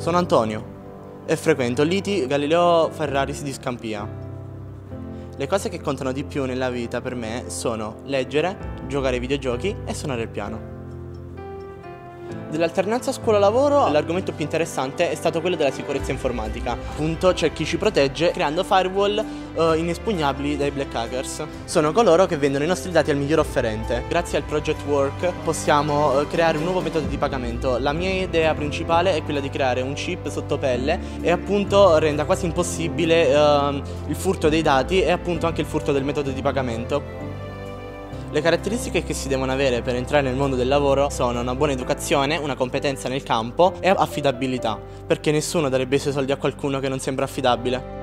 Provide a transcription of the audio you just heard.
Sono Antonio e frequento Liti Galileo Ferraris di Scampia. Le cose che contano di più nella vita per me sono leggere, giocare ai videogiochi e suonare il piano. Dell'alternanza scuola-lavoro l'argomento più interessante è stato quello della sicurezza informatica. Appunto c'è chi ci protegge creando firewall uh, inespugnabili dai black hackers. Sono coloro che vendono i nostri dati al miglior offerente. Grazie al project work possiamo uh, creare un nuovo metodo di pagamento. La mia idea principale è quella di creare un chip sotto pelle e appunto renda quasi impossibile uh, il furto dei dati e appunto anche il furto del metodo di pagamento. Le caratteristiche che si devono avere per entrare nel mondo del lavoro sono una buona educazione, una competenza nel campo e affidabilità, perché nessuno darebbe i suoi soldi a qualcuno che non sembra affidabile.